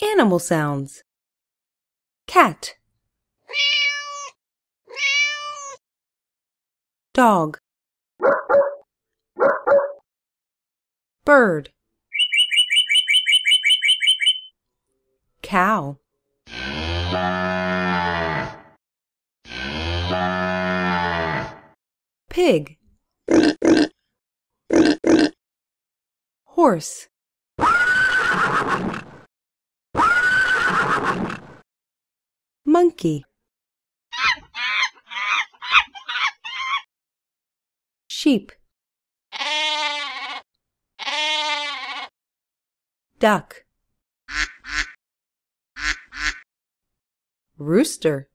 Animal sounds. Cat. Dog. Bird. Cow. Pig. Horse. Sheep. Duck. Rooster.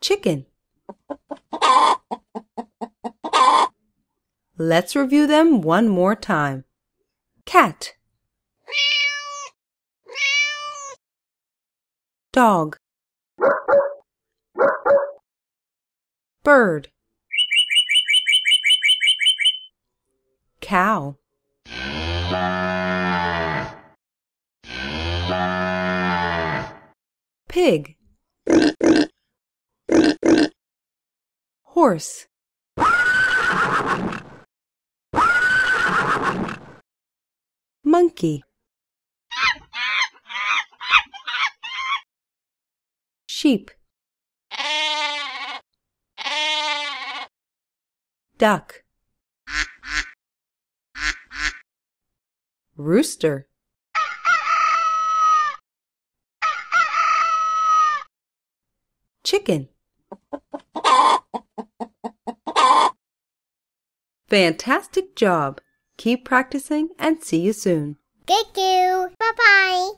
Chicken. Let's review them one more time. Cat. Dog. Bird. Cow. Pig. Horse. Monkey. Sheep. Duck. Rooster. Chicken. Fantastic job! Keep practicing and see you soon. Thank you. Bye bye.